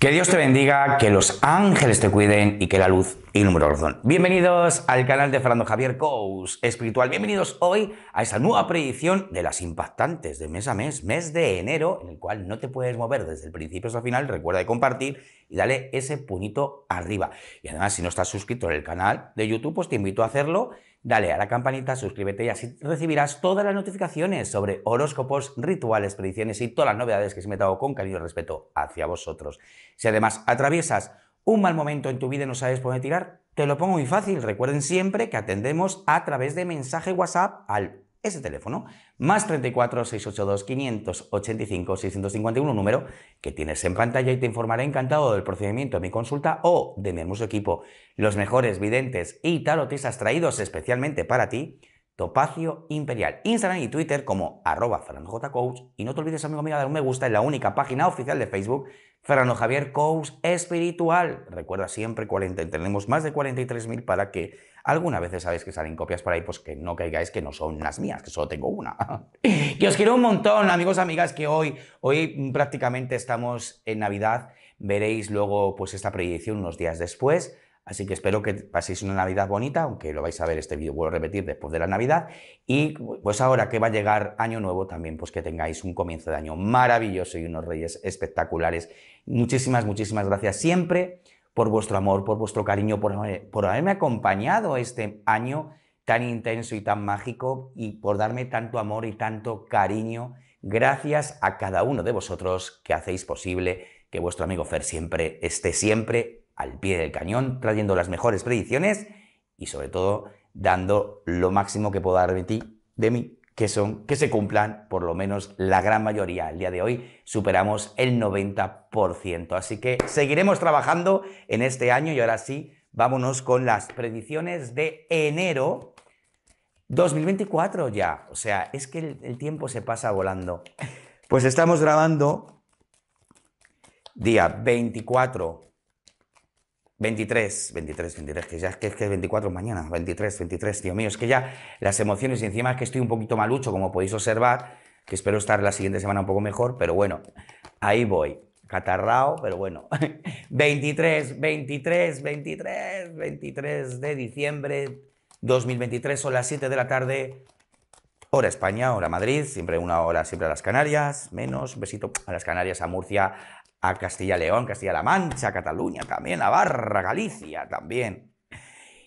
Que Dios te bendiga, que los ángeles te cuiden y que la luz ilumine tu corazón. Bienvenidos al canal de Fernando Javier Cous Espiritual. Bienvenidos hoy a esta nueva predicción de las impactantes de mes a mes, mes de enero, en el cual no te puedes mover desde el principio hasta el final. Recuerda de compartir y dale ese puñito arriba. Y además, si no estás suscrito el canal de YouTube, pues te invito a hacerlo Dale a la campanita, suscríbete y así recibirás todas las notificaciones sobre horóscopos, rituales, predicciones y todas las novedades que se me dado con cariño y respeto hacia vosotros. Si además atraviesas un mal momento en tu vida y no sabes por dónde tirar, te lo pongo muy fácil. Recuerden siempre que atendemos a través de mensaje WhatsApp al ese teléfono, más 34 682 585 651, número que tienes en pantalla y te informaré encantado del procedimiento de mi consulta o de mi hermoso equipo, los mejores videntes y tarotistas traídos especialmente para ti, Topacio Imperial, Instagram y Twitter como arroba Coach. Y no te olvides amigo mío dar un me gusta en la única página oficial de Facebook Fernando Javier Coach Espiritual. Recuerda siempre, 40, tenemos más de 43.000 para que algunas veces sabéis que salen copias por ahí, pues que no caigáis que no son las mías, que solo tengo una. que os quiero un montón, amigos, amigas, que hoy, hoy prácticamente estamos en Navidad. Veréis luego pues esta predicción unos días después. Así que espero que paséis una Navidad bonita, aunque lo vais a ver este vídeo, vuelvo a repetir, después de la Navidad. Y pues ahora que va a llegar Año Nuevo también, pues que tengáis un comienzo de año maravilloso y unos reyes espectaculares. Muchísimas, muchísimas gracias siempre por vuestro amor, por vuestro cariño, por, por haberme acompañado este año tan intenso y tan mágico y por darme tanto amor y tanto cariño. Gracias a cada uno de vosotros que hacéis posible que vuestro amigo Fer siempre esté siempre al pie del cañón, trayendo las mejores predicciones y sobre todo dando lo máximo que puedo dar de ti, de mí que son que se cumplan por lo menos la gran mayoría. El día de hoy superamos el 90%. Así que seguiremos trabajando en este año y ahora sí, vámonos con las predicciones de enero 2024 ya. O sea, es que el, el tiempo se pasa volando. Pues estamos grabando día 24 23, 23, 23, que ya es que es que 24 mañana, 23, 23, Dios mío, es que ya las emociones y encima es que estoy un poquito malucho, como podéis observar, que espero estar la siguiente semana un poco mejor, pero bueno, ahí voy, catarrao, pero bueno, 23, 23, 23, 23 de diciembre 2023, son las 7 de la tarde, hora España, hora Madrid, siempre una hora, siempre a las Canarias, menos, un besito a las Canarias, a Murcia, a Castilla-León, Castilla-La Mancha, Cataluña también, Navarra, Galicia también.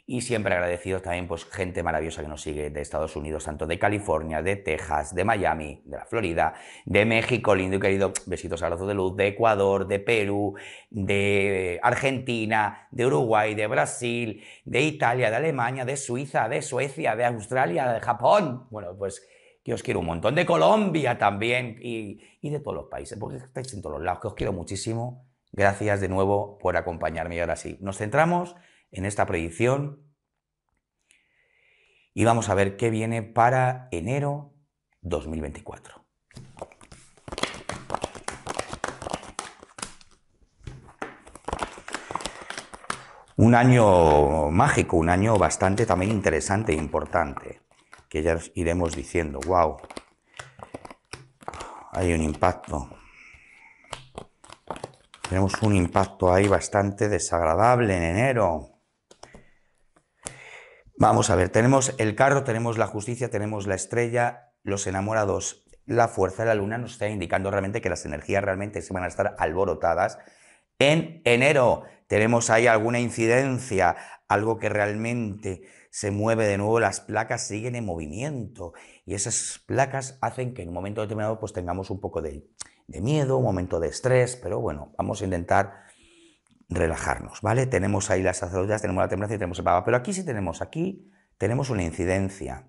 Y siempre agradecido también, pues, gente maravillosa que nos sigue de Estados Unidos, tanto de California, de Texas, de Miami, de la Florida, de México, lindo y querido, besitos abrazos de luz, de Ecuador, de Perú, de Argentina, de Uruguay, de Brasil, de Italia, de Alemania, de Suiza, de Suecia, de Australia, de Japón. Bueno, pues que os quiero un montón, de Colombia también y, de todos los países, porque estáis en todos los lados, que os quiero muchísimo. Gracias de nuevo por acompañarme y ahora sí, nos centramos en esta predicción y vamos a ver qué viene para enero 2024. Un año mágico, un año bastante también interesante e importante que ya iremos diciendo, wow, hay un impacto. Tenemos un impacto ahí bastante desagradable en enero. Vamos a ver, tenemos el carro, tenemos la justicia, tenemos la estrella, los enamorados, la fuerza de la luna nos está indicando realmente que las energías realmente se van a estar alborotadas. En enero tenemos ahí alguna incidencia, algo que realmente se mueve de nuevo, las placas siguen en movimiento y esas placas hacen que en un momento determinado pues tengamos un poco de, miedo, un momento de estrés, pero bueno, vamos a intentar relajarnos, ¿vale? Tenemos ahí las sacerdotes, tenemos la temblanza y tenemos el papa, pero aquí sí tenemos, aquí tenemos una incidencia,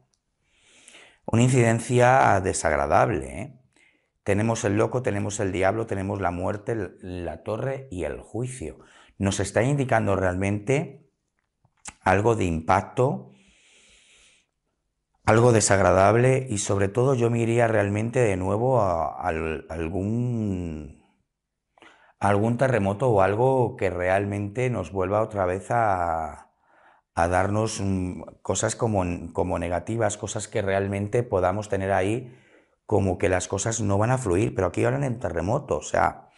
una incidencia desagradable, ¿eh? Tenemos el loco, tenemos el diablo, tenemos la muerte, la torre y el juicio. Nos está indicando realmente algo de impacto, algo desagradable y sobre todo yo me iría realmente de nuevo a, algún, algún terremoto o algo que realmente nos vuelva otra vez a, darnos mm, cosas como, como negativas, cosas que realmente podamos tener ahí como que las cosas no van a fluir, pero aquí hablan en terremoto, o sea,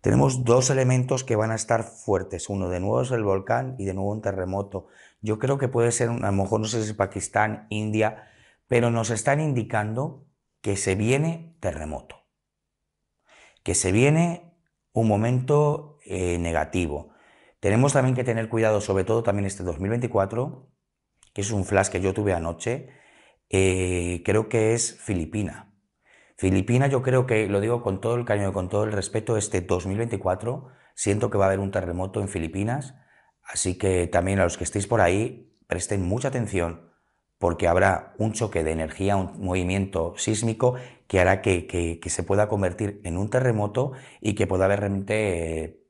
Tenemos dos elementos que van a estar fuertes. Uno de nuevo es el volcán y de nuevo un terremoto. Yo creo que puede ser, a lo mejor no sé si es Pakistán, India, pero nos están indicando que se viene terremoto, que se viene un momento eh, negativo. Tenemos también que tener cuidado, sobre todo también este 2024, que es un flash que yo tuve anoche, eh, creo que es Filipina. Filipina yo creo que, lo digo con todo el cariño y con todo el respeto, este 2024 siento que va a haber un terremoto en Filipinas, así que también a los que estéis por ahí presten mucha atención porque habrá un choque de energía, un movimiento sísmico que hará que, se pueda convertir en un terremoto y que pueda haber realmente eh,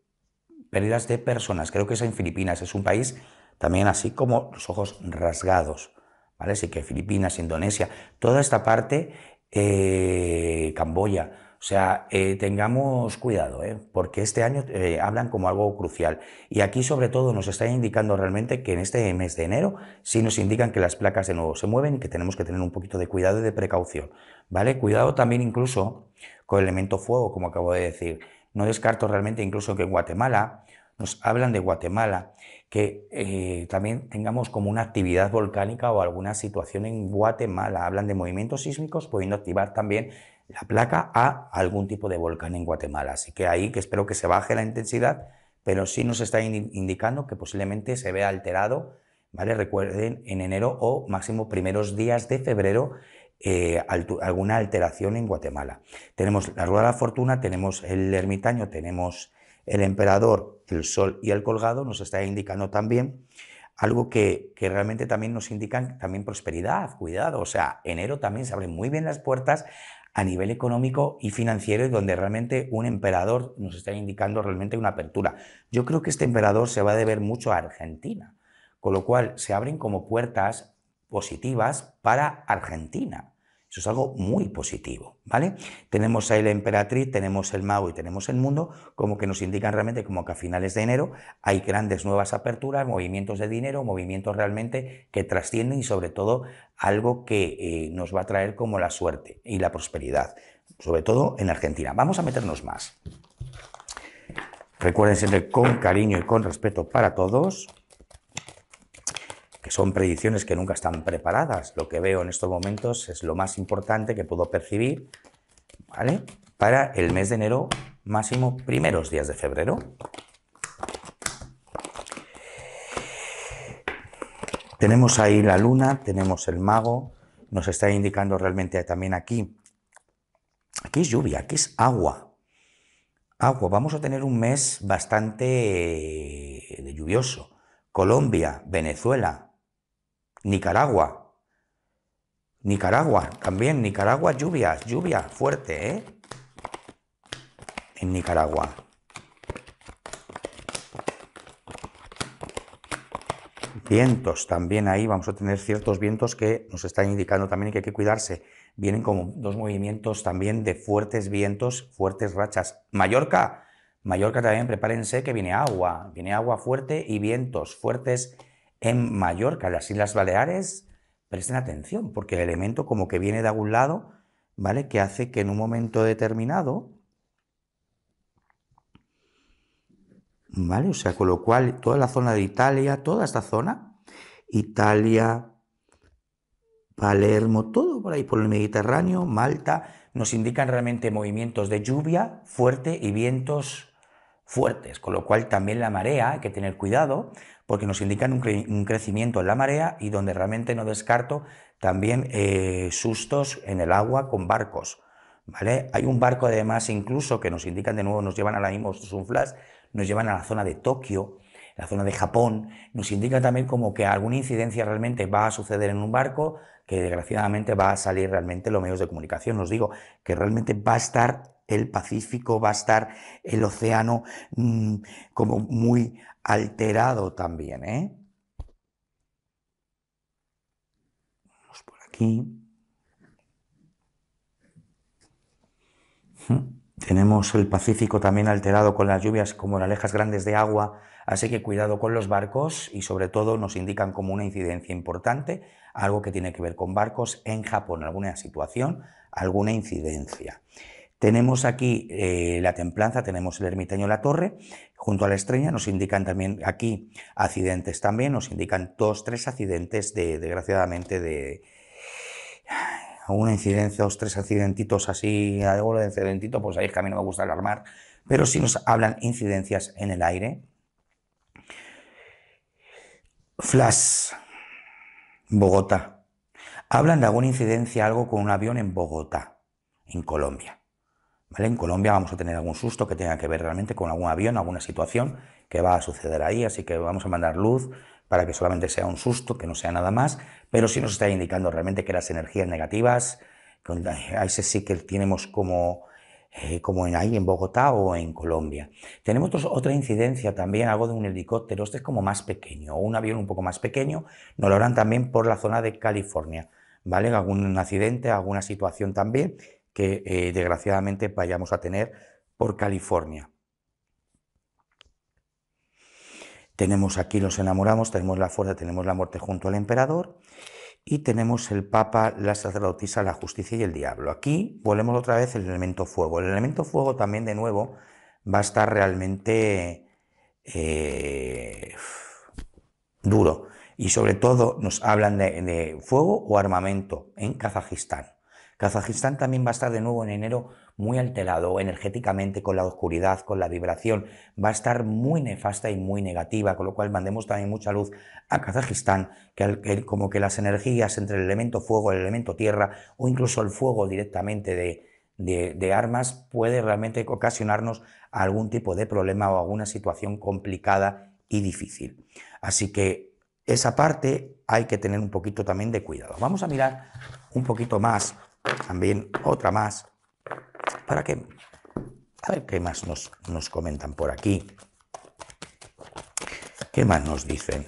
pérdidas de personas. Creo que es en Filipinas, es un país también así como los ojos rasgados, ¿vale? Así que Filipinas, Indonesia, toda esta parte eh, Camboya. O sea, eh, tengamos cuidado, ¿eh? porque este año hablan como algo crucial. Y aquí sobre todo nos están indicando realmente que en este mes de enero sí nos indican que las placas de nuevo se mueven y que tenemos que tener un poquito de cuidado y de precaución. ¿Vale? Cuidado también incluso con el elemento fuego, como acabo de decir. No descarto realmente incluso que en Guatemala nos hablan de Guatemala que eh, también tengamos como una actividad volcánica o alguna situación en Guatemala. Hablan de movimientos sísmicos, pudiendo activar también la placa a algún tipo de volcán en Guatemala. Así que ahí que espero que se baje la intensidad, pero sí nos está indicando que posiblemente se vea alterado, ¿vale? Recuerden, en enero o máximo primeros días de febrero, eh, alguna alteración en Guatemala. Tenemos la rueda de la fortuna, tenemos el ermitaño, tenemos el emperador, el sol y el colgado nos está indicando también algo que, realmente también nos indican también prosperidad, cuidado. O sea, enero también se abren muy bien las puertas a nivel económico y financiero y donde realmente un emperador nos está indicando realmente una apertura. Yo creo que este emperador se va a deber mucho a Argentina, con lo cual se abren como puertas positivas para Argentina. Es algo muy positivo, ¿vale? Tenemos ahí la emperatriz, tenemos el mago y tenemos el mundo, como que nos indican realmente como que a finales de enero hay grandes nuevas aperturas, movimientos de dinero, movimientos realmente que trascienden y sobre todo algo que eh, nos va a traer como la suerte y la prosperidad, sobre todo en Argentina. Vamos a meternos más. Recuerden siempre con cariño y con respeto para todos son predicciones que nunca están preparadas. Lo que veo en estos momentos es lo más importante que puedo percibir ¿vale? para el mes de enero, máximo primeros días de febrero. Tenemos ahí la luna, tenemos el mago, nos está indicando realmente también aquí. Aquí es lluvia, aquí es agua. Agua, vamos a tener un mes bastante eh, lluvioso. Colombia, Venezuela, Nicaragua. Nicaragua, también Nicaragua, lluvias, lluvia fuerte, ¿eh? En Nicaragua. Vientos también ahí, vamos a tener ciertos vientos que nos están indicando también que hay que cuidarse. Vienen como dos movimientos también de fuertes vientos, fuertes rachas. Mallorca, Mallorca también, prepárense que viene agua, viene agua fuerte y vientos fuertes en Mallorca, las Islas Baleares, presten atención, porque el elemento como que viene de algún lado, ¿vale? Que hace que en un momento determinado, ¿vale? O sea, con lo cual toda la zona de Italia, toda esta zona, Italia, Palermo, todo por ahí por el Mediterráneo, Malta, nos indican realmente movimientos de lluvia fuerte y vientos fuertes, con lo cual también la marea, hay que tener cuidado, porque nos indican un, crecimiento en la marea y donde realmente no descarto también eh, sustos en el agua con barcos. ¿vale? Hay un barco además incluso que nos indican de nuevo, nos llevan a la misma, nos llevan a la zona de Tokio, la zona de Japón, nos indican también como que alguna incidencia realmente va a suceder en un barco, que desgraciadamente va a salir realmente los medios de comunicación. Os digo que realmente va a estar el Pacífico, va a estar el océano mm, como muy alterado también, ¿eh? Vamos por aquí. Tenemos el Pacífico también alterado con las lluvias como las lejas grandes de agua, así que cuidado con los barcos y sobre todo nos indican como una incidencia importante, algo que tiene que ver con barcos en Japón, alguna situación, alguna incidencia. Tenemos aquí eh, la templanza, tenemos el ermitaño la torre, junto a la estrella nos indican también aquí accidentes también, nos indican dos, tres accidentes de, desgraciadamente, de una incidencia, dos, tres accidentitos así, algo de accidentito, pues ahí es que a mí no me gusta alarmar, pero si nos hablan incidencias en el aire. Flash, Bogotá. Hablan de alguna incidencia, algo con un avión en Bogotá, en Colombia. En Colombia vamos a tener algún susto que tenga que ver realmente con algún avión, alguna situación que va a suceder ahí, así que vamos a mandar luz para que solamente sea un susto, que no sea nada más, pero sí nos está indicando realmente que las energías negativas, ahí sí que tenemos como, eh, como en ahí en Bogotá o en Colombia. Tenemos otra incidencia también, algo de un helicóptero, este es como más pequeño, o un avión un poco más pequeño, nos lo harán también por la zona de California, ¿vale? Algún accidente, alguna situación también, que eh, desgraciadamente vayamos a tener por California. Tenemos aquí los enamoramos, tenemos la fuerza, tenemos la muerte junto al emperador y tenemos el papa, la sacerdotisa, la justicia y el diablo. Aquí volvemos otra vez el elemento fuego. El elemento fuego también de nuevo va a estar realmente eh, duro y sobre todo nos hablan de fuego o armamento en Kazajistán. Kazajistán también va a estar de nuevo en enero muy alterado energéticamente con la oscuridad, con la vibración. Va a estar muy nefasta y muy negativa, con lo cual mandemos también mucha luz a Kazajistán, que, como que las energías entre el elemento fuego, el elemento tierra o incluso el fuego directamente de, de armas puede realmente ocasionarnos algún tipo de problema o alguna situación complicada y difícil. Así que esa parte hay que tener un poquito también de cuidado. Vamos a mirar un poquito más también otra más, para que, a ver qué más nos, nos comentan por aquí. ¿Qué más nos dicen?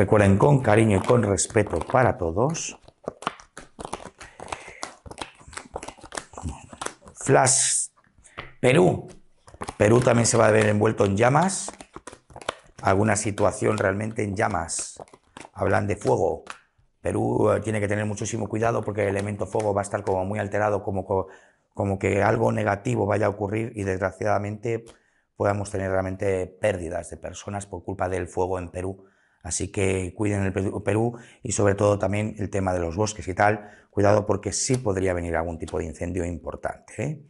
recuerden con cariño y con respeto para todos. Flash Perú. Perú también se va a ver envuelto en llamas. Alguna situación realmente en llamas. Hablan de fuego. Perú eh, tiene que tener muchísimo cuidado porque el elemento fuego va a estar como muy alterado, como, como que algo negativo vaya a ocurrir y desgraciadamente podamos tener realmente pérdidas de personas por culpa del fuego en Perú. Así que cuiden el Perú y sobre todo también el tema de los bosques y tal. Cuidado porque sí podría venir algún tipo de incendio importante. ¿eh?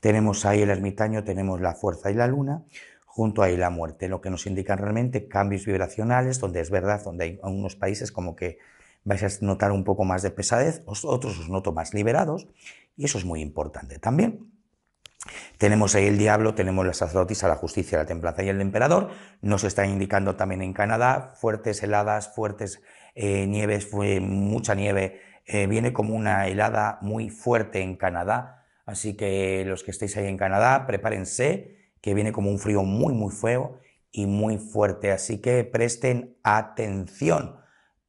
Tenemos ahí el ermitaño, tenemos la fuerza y la luna, junto ahí la muerte, lo que nos indican realmente cambios vibracionales, donde es verdad, donde hay unos países como que vais a notar un poco más de pesadez, otros os noto más liberados, y eso es muy importante también. Tenemos ahí el diablo, tenemos las sacerdotisa, la justicia, la templanza y el emperador. Nos está indicando también en Canadá fuertes heladas, fuertes eh, nieves, mucha nieve. Eh, viene como una helada muy fuerte en Canadá. Así que los que estéis ahí en Canadá, prepárense, que viene como un frío muy, muy feo y muy fuerte. Así que presten atención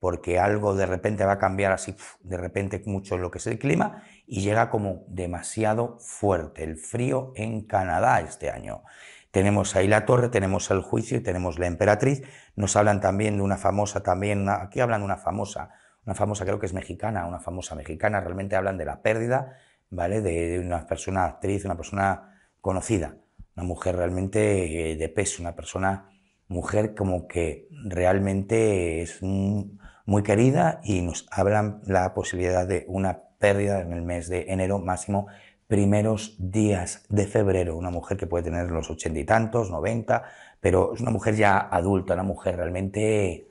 porque algo de repente va a cambiar así, de repente mucho lo que es el clima y llega como demasiado fuerte el frío en Canadá este año. Tenemos ahí la torre, tenemos el juicio y tenemos la emperatriz. Nos hablan también de una famosa, también, aquí hablan de una famosa, una famosa creo que es mexicana, una famosa mexicana, realmente hablan de la pérdida, ¿vale? De, una persona actriz, una persona conocida, una mujer realmente eh, de peso, una persona, mujer como que realmente es un, muy querida y nos hablan la posibilidad de una pérdida en el mes de enero máximo primeros días de febrero, una mujer que puede tener los ochenta y tantos, noventa, pero es una mujer ya adulta, una mujer realmente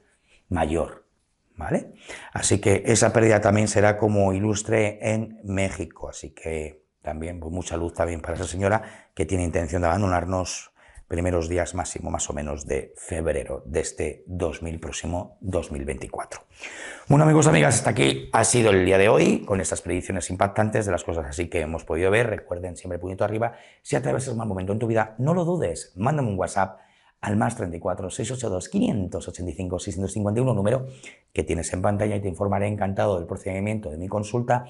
mayor, ¿vale? Así que esa pérdida también será como ilustre en México, así que también pues, mucha luz también para esa señora que tiene intención de abandonarnos primeros días máximo más o menos de febrero de este 2000 próximo 2024. Bueno amigos, amigas, hasta aquí ha sido el día de hoy con estas predicciones impactantes de las cosas así que hemos podido ver. Recuerden siempre el puñito arriba. Si atraviesas un mal momento en tu vida, no lo dudes, mándame un WhatsApp al más 34 682 585 651 número que tienes en pantalla y te informaré encantado del procedimiento de mi consulta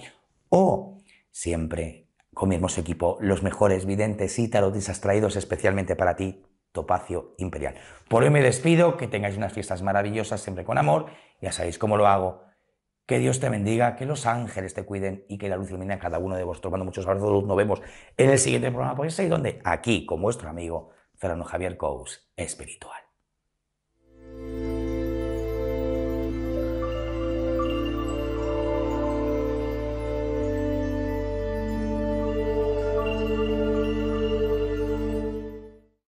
o siempre con mi hermoso equipo, los mejores videntes y tarotistas traídos especialmente para ti, Topacio Imperial. Por hoy me despido, que tengáis unas fiestas maravillosas, siempre con amor, ya sabéis cómo lo hago, Que Dios te bendiga, que los ángeles te cuiden y que la luz ilumine a cada uno de vosotros. Mando muchos abrazos, nos vemos en el siguiente programa. Pues ahí donde, aquí, con vuestro amigo Fernando Javier Cous, espiritual.